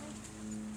Mommy.